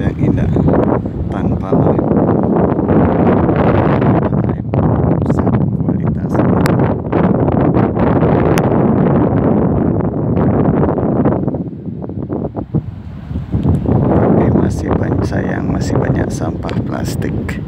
yang indah tanpa lem lem rusak tapi masih banyak sayang masih banyak sampah plastik.